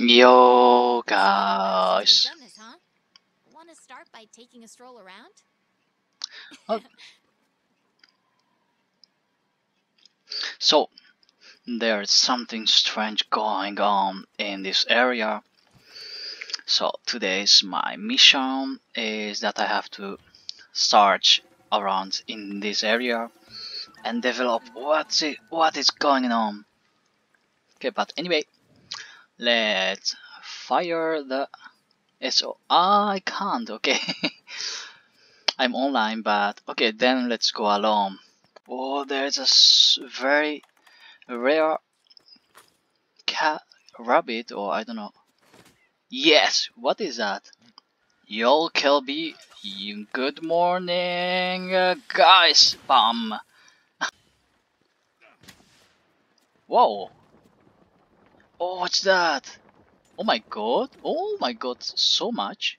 Yo, guys. Done this, huh? Want to start by taking a stroll around? Oh. So, there's something strange going on in this area. So today's my mission is that I have to search around in this area and develop what's it what is going on. Okay, but anyway, let's fire the SO. Ah, I can't. Okay, I'm online, but okay, then let's go alone. Oh, there's a very rare cat, rabbit, or I don't know. Yes, what is that? Yo, Kelby, good morning, uh, guys. Bum. Whoa. Oh, what's that? Oh my god. Oh my god, so much.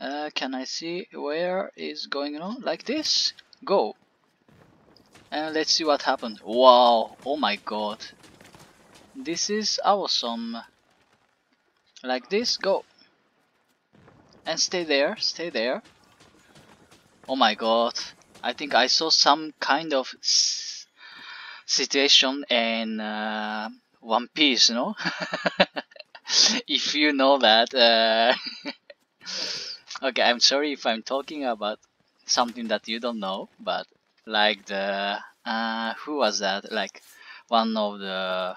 Uh, can I see where is going on? Like this? Go. And let's see what happened. Wow. Oh my god. This is awesome. Like this, go. And stay there, stay there. Oh my god. I think I saw some kind of situation in uh, One Piece, no? if you know that. Uh, okay, I'm sorry if I'm talking about something that you don't know, but like the. Uh, who was that? Like one of the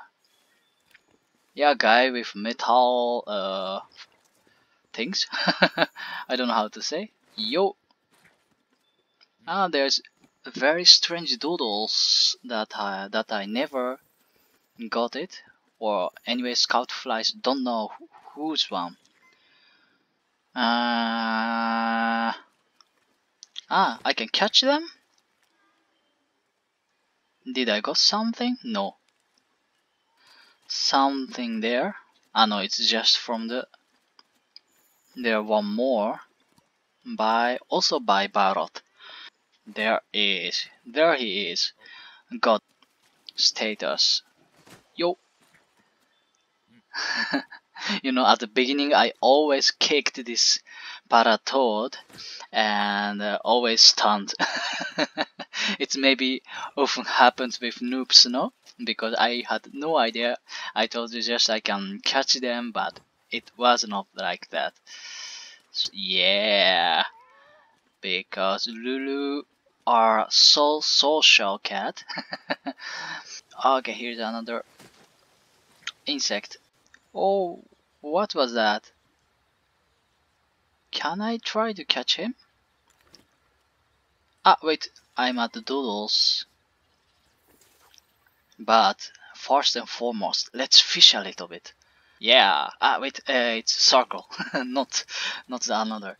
yeah guy with metal uh things i don't know how to say yo ah there's very strange doodles that i that i never got it. Or anyway scout flies don't know wh- whose one. Uh ah i can catch them? Did i got something? No. Something there. Ah no, it's just from the there one more. By also by Barroth. There is there he is. God status. Yo you know at the beginning I always kicked this paratoad and uh, always stunned. it maybe often happens with noobs, no? Because I had no idea. I told you just I can catch them, but it was not like that. S- yeah, because Lulu are so social cat. okay, here's another insect. Oh, what was that? Can I try to catch him? Ah, wait, I'm at the doodles. But first and foremost, let's fish a little bit. Yeah. Ah, wait, uh, it's circle, not not the another.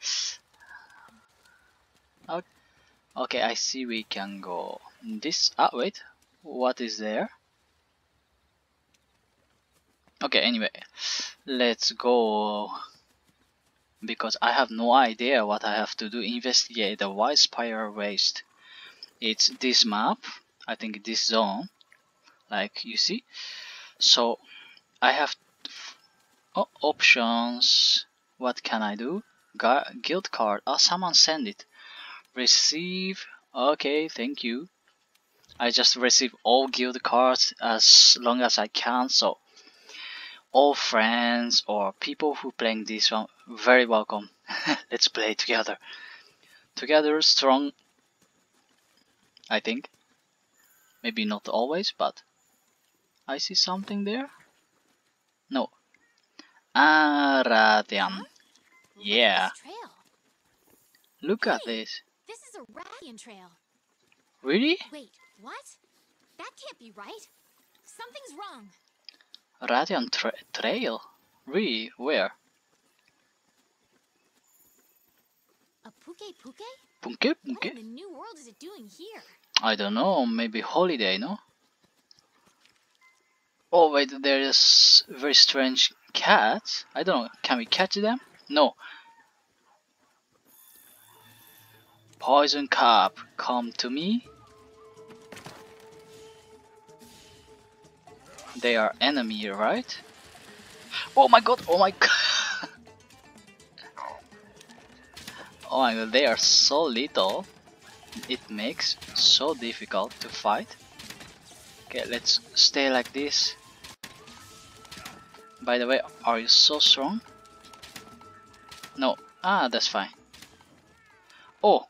Okay. I see we can go this. Ah, wait, what is there? Okay, anyway, let's go because I have no idea what I have to do. Investigate the Wildspire Waste. It's this map, I think this zone, like you see. So I have oh, options. What can I do? Gu- guild card. Oh, someone send it. Receive. Okay, thank you. I just receive all guild cards as long as I can. So all friends or people who playing this one, very welcome. Let's play together. Together, strong. I think. Maybe not always, but I see something there. No. Aradian. Yeah. Look at this. Is a Radian trail. Really? Wait, what? That can't be right. Something's wrong. Radiant tra- trail? Really? Where? A Pukei-Pukei? Punke? What in the new world is it doing here? I don't know. Maybe holiday, no? Oh wait, there is very strange cats. I don't know. Can we catch them? No. Poison cup, come to me. they are enemy, right? Oh my god, oh my god. oh my god, they are so little. It makes so difficult to fight. Okay, let's stay like this. By the way, are you so strong? No. Ah, that's fine. Oh,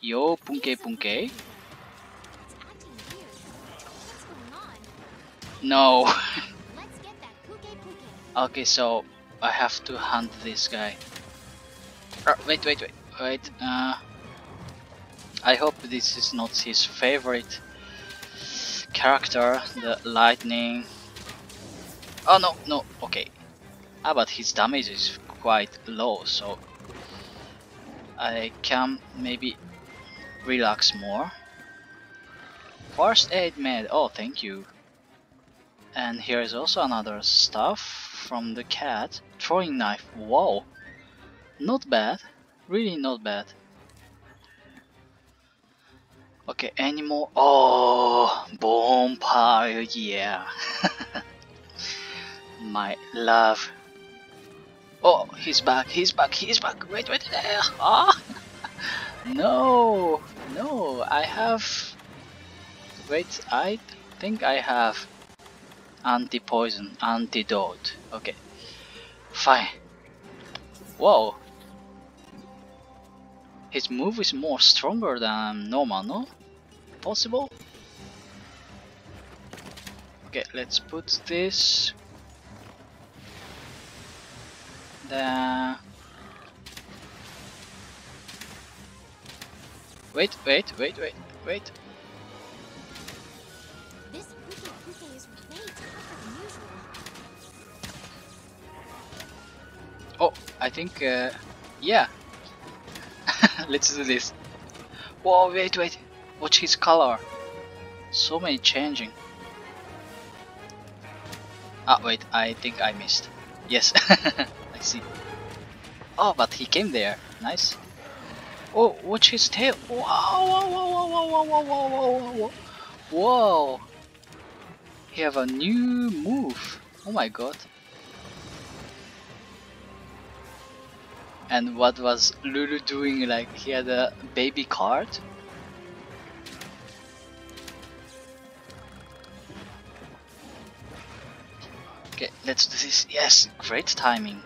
yo, punke punke. No. Okay, so I have to hunt this guy. Uh, wait, wait, wait, wait. Uh, I hope this is not his favorite character, the lightning. Oh no, no, okay. Ah, but his damage is quite low, so I can maybe relax more. First aid med, oh thank you. And here is also another stuff from the cat. Throwing knife, wow. Not bad, really not bad. Okay, any more? Oh, bonfire, yeah. My love. Oh, he's back, he's back, he's back. Wait, wait, there. Ah! No, no, I have. Wait, I think I have anti poison, antidote. Okay, fine. Whoa. His move is more stronger than normal, no? Possible? Okay, let's put this there. Wait, wait, wait, wait, wait. This puke puke is way tougher than usual. Oh, I think, uh, yeah. Let's do this. Whoa, wait, wait. Watch his color. So many changing. Ah, wait, I think I missed. Yes, I see. Oh, but he came there. Nice. Oh, watch his tail. Whoa, whoa, whoa, whoa, whoa, whoa, whoa, whoa, whoa, whoa. Whoa. He have a new move. Oh my god. And what was Lulu doing? Like he had a baby card? Okay, let's do this. Yes, great timing.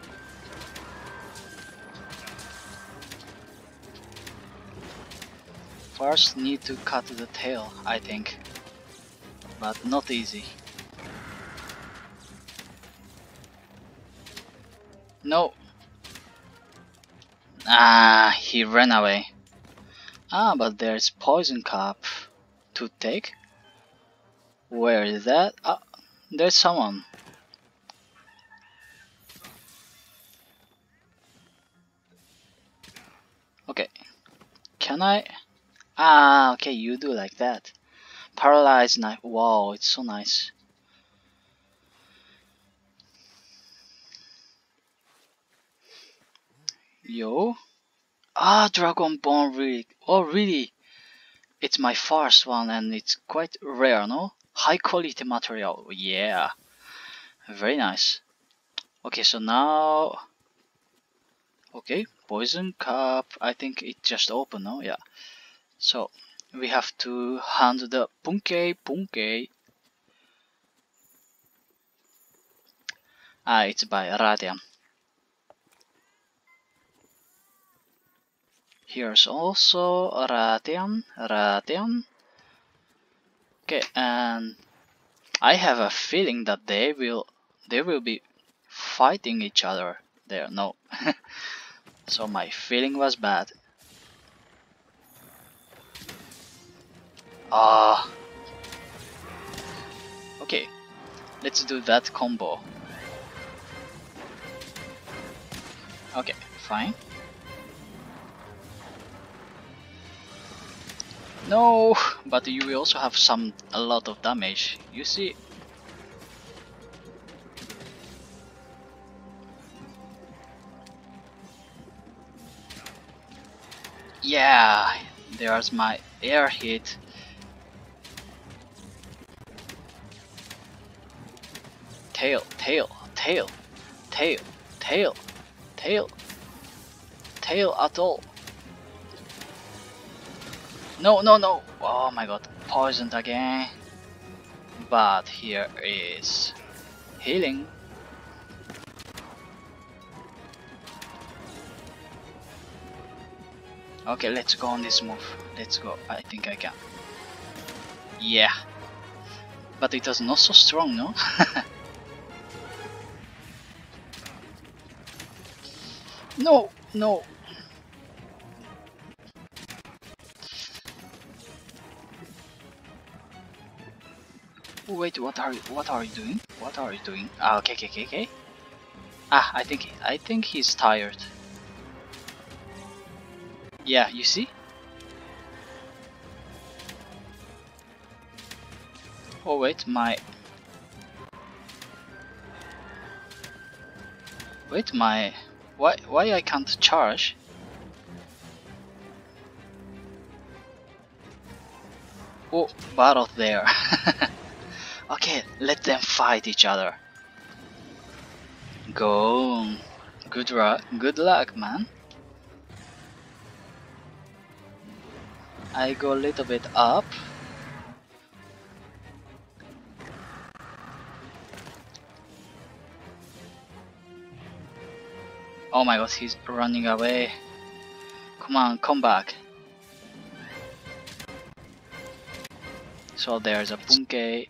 First need to cut the tail, I think. But not easy. No, Ah, he ran away. Ah, but there's poison cup to take. Where is that? Ah, there's someone. Okay, can I? Ah, okay, you do like that. Paralyzed knife. Wow, it's so nice. Yo. Ah, Dragon Bone Rig. Oh, really? It's my first one and it's quite rare, no? High quality material. Yeah. Very nice. Okay, so now... Okay, Poison Cup. I think it just opened, no? Yeah. So, we have to hand the Punke Punke. Ah, it's by Radian. Here's also Radian, Radian. Okay, and I have a feeling that they will they will be fighting each other there. No, so my feeling was bad. Ah. okay, let's do that combo. Okay, fine. No, but you will also have some a lot of damage. You see. Yeah, there's my air hit. Tail, tail, tail, tail, tail, tail, tail at all. No, no, no! Oh my god, poisoned again. But here is healing. Okay, let's go on this move. Let's go. I think I can. Yeah. But it was not so strong, no? no, no. Wait, what are you, what are you doing? What are you doing? Ah, okay, okay, okay, okay. Ah, I think I think he's tired. Yeah, you see? Oh wait, my... Wait, my... Why, why I can't charge? Oh, battle there. okay, let them fight each other. Go. Good, good luck, man. I go a little bit up. Oh my god, he's running away. Come on, come back. So there's a Punke.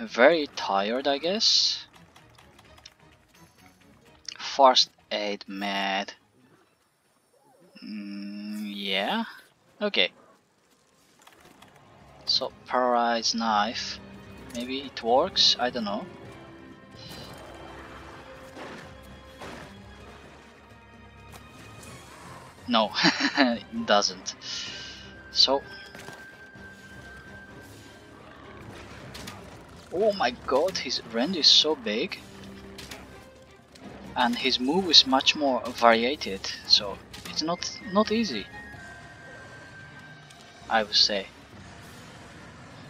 Very tired, I guess. First aid med. Mm, yeah. Okay. So paralyzed knife. Maybe it works. I don't know. No, it doesn't. So. Oh my god, his range is so big. And his move is much more varied, so it's not not easy. I would say.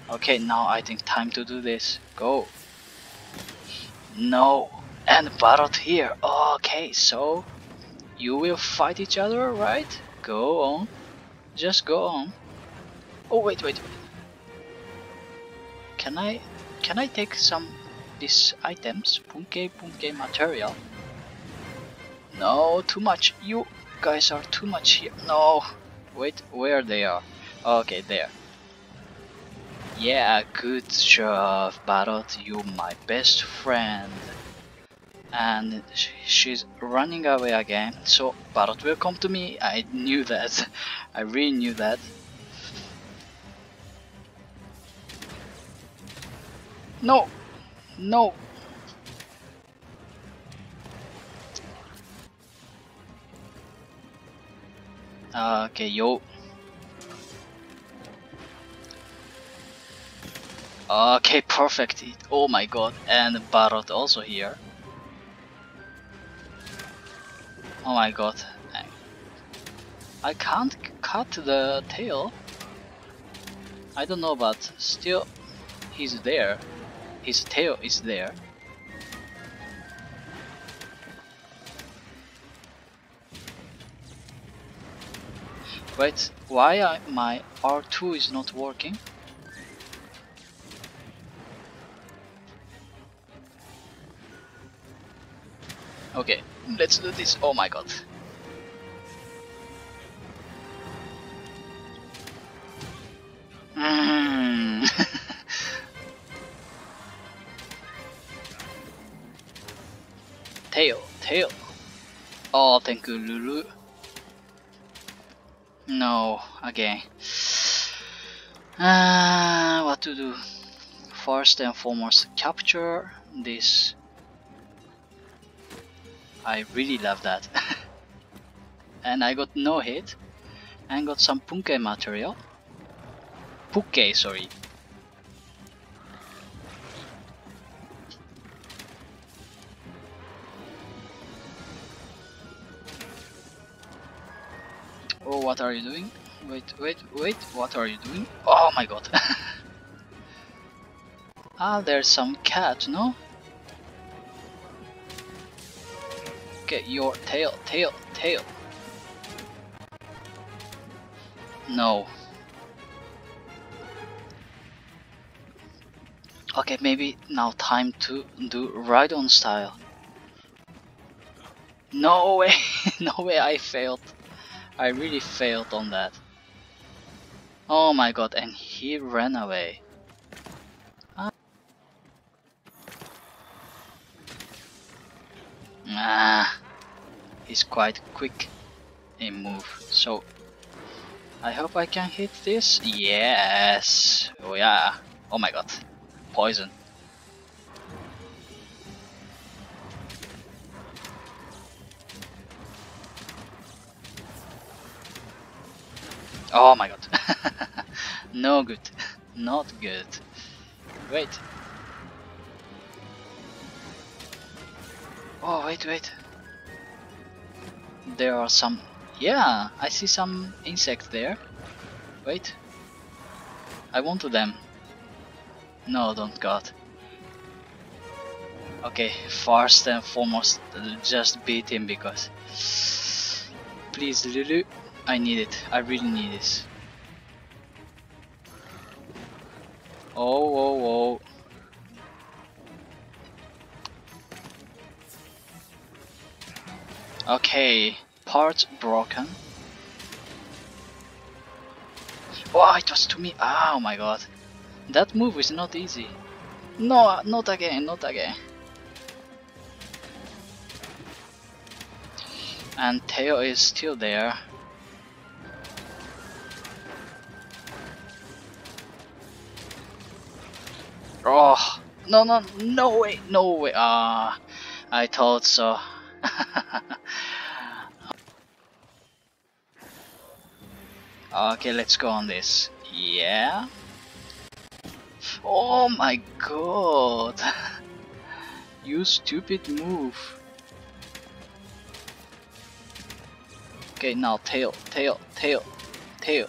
Okay, now I think time to do this. Go. No. And Barroth here. Okay, so you will fight each other, right? Go on. Just go on. Oh wait, wait, wait. Can I can I take some these items? Punke Punke material. No, too much. You guys are too much here. No. Wait, where they are? Okay, there. Yeah, good job, Barroth. You my best friend and she's running away again. So Barroth will come to me. I knew that. I really knew that. No. No. Okay yo. Okay perfect. Oh my god. And Barroth also here Oh my god. I can't cut the tail. I don't know but still he's there. His tail is there. Wait, why I, my R2 is not working? Let's do this. Oh my god. Mm. tail, tail. Oh, thank you, Lulu. No, again. Uh, what to do? First and foremost, capture this I really love that. and I got no hit and got some Punke material. Puke, sorry. Oh, what are you doing? Wait, wait, wait, what are you doing? Oh my god. ah, there's some cat, no? Okay, your tail, tail, tail. No. Okay, maybe now time to do ride-on style. No way, no way I failed. I really failed on that. Oh my god, and he ran away. Ah, he's quite quick in move, so I hope I can hit this. Yes, oh yeah. Oh my god, poison. Oh my god. no good. Not good. Wait. Oh, wait, wait. There are some... Yeah, I see some insects there. Wait. I want to them. No, don't god. Okay, first and foremost, just beat him because... Please, Lulu. I need it. I really need this. Oh, oh, Okay, part broken. Oh, it was to me. Oh my god. That move is not easy. No, not again, not again. And Tail is still there. Oh, no, no, no way, no way. Ah, I thought so. okay, let's go on this. Yeah. Oh my god. you stupid move. Okay, now tail, tail, tail, tail.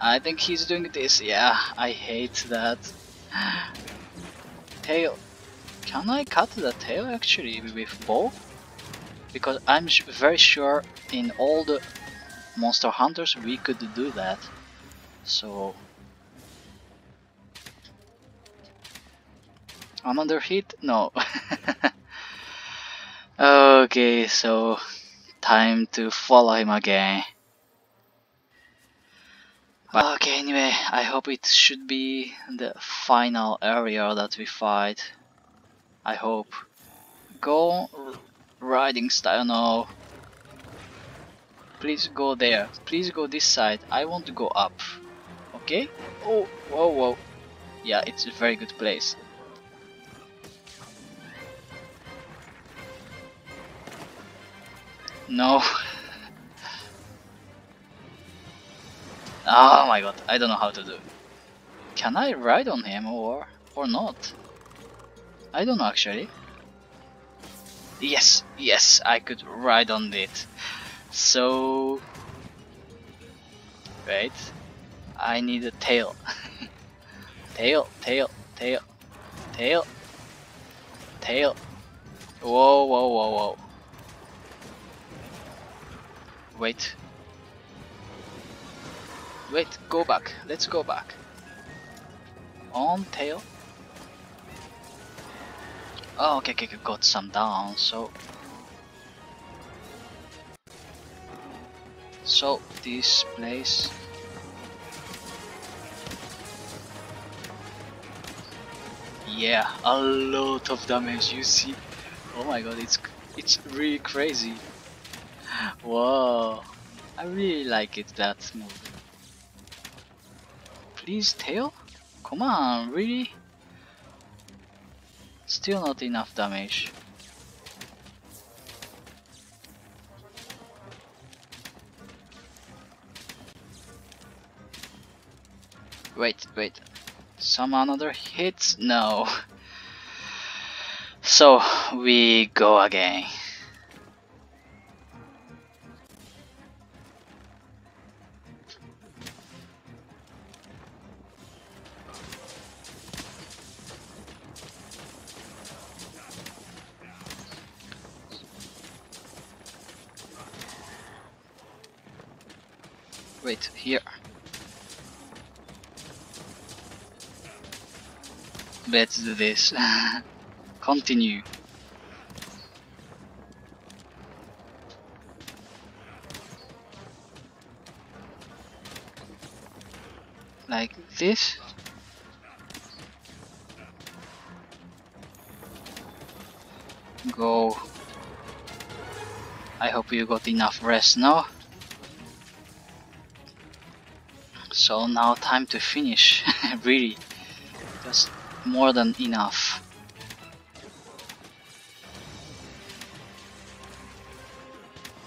I think he's doing this. Yeah, I hate that. tail. Can I cut the tail actually with bow? Because I'm very sure in all the Monster Hunters we could do that. So... Another hit? No. okay, so time to follow him again. Okay, anyway, I hope it should be the final area that we fight. I hope. Go riding style, no. Please go there. Please go this side. I want to go up. Okay? Oh, whoa, whoa. Yeah, it's a very good place. No. Oh my god, I don't know how to do. Can I ride on him or or not? I don't know actually. Yes, yes, I could ride on it. So wait, I need a tail. tail, tail, tail, tail, tail. Whoa, whoa, whoa, whoa. Wait, Wait, go back. Let's go back. On tail. Oh, okay, okay, got some down, so... So, this place... Yeah, a lot of damage, you see? Oh my god, it's it's really crazy. Wow, I really like it, that move. Please, tail? Come on, really? Still not enough damage. Wait, wait. Some another hits? No. So, we go again. Wait, here. Let's do this. Continue. Like this. Go. I hope you got enough rest now. So now time to finish, really. More than enough.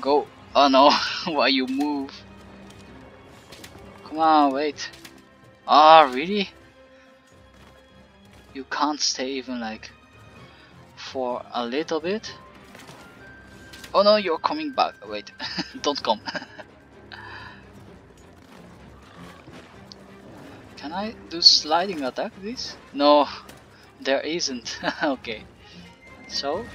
Go. Oh no, why you move? Come on, wait. Ah, oh, really? You can't stay even like for a little bit? Oh no, you're coming back. Wait, don't come. Can I do sliding attack this? No, there isn't. okay, so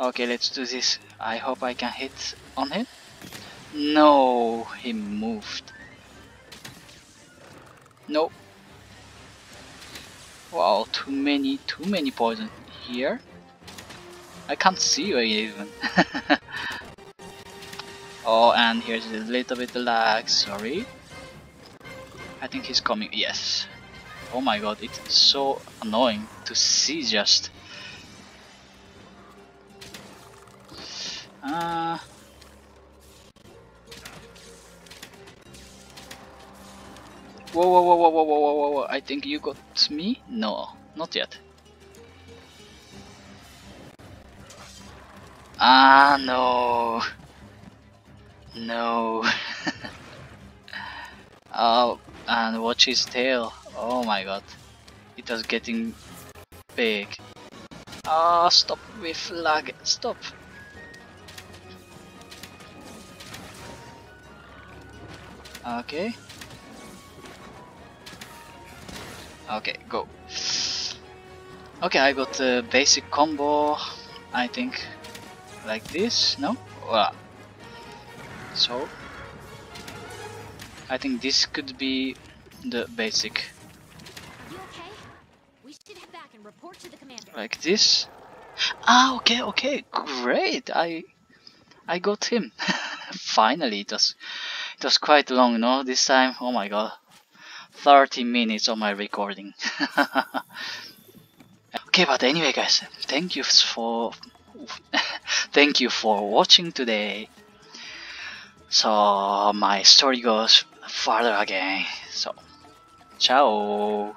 Okay, let's do this. I hope I can hit on him. No, he moved. No. Wow, too many, too many poison here. I can't see you even. Oh, and here's a little bit lag, sorry. I think he's coming, yes. Oh my god, it's so annoying to see just. Uh, Whoa, whoa, whoa, whoa, whoa, whoa, whoa, whoa, I think you got me? No, not yet. Ah, no. No. oh, and watch his tail. Oh my god. It was getting big. Ah, oh, stop with lag. Stop. Okay. Okay, go. Okay, I got the basic combo, I think, like this, no? Well, so, I think this could be the basic. Okay? Like this. Ah, okay, okay, great. I, I got him. Finally, it was it was quite long, no? This time, oh my god. 30 minutes of my recording. okay, but anyway guys, thank you for thank you for watching today. So my story goes further again. So ciao.